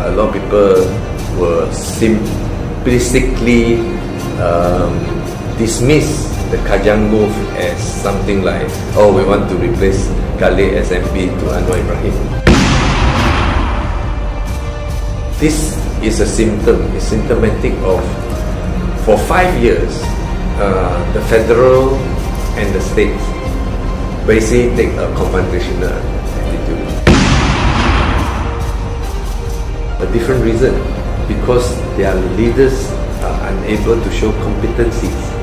a lot of people were simplistically um, dismiss the Kajang move as something like, oh, we want to replace Khalid as MB to Anwar Ibrahim. This is a symptom, it's symptomatic of, for five years, uh, the federal and the states basically take a confrontational A different reason, because their leaders are unable to show competencies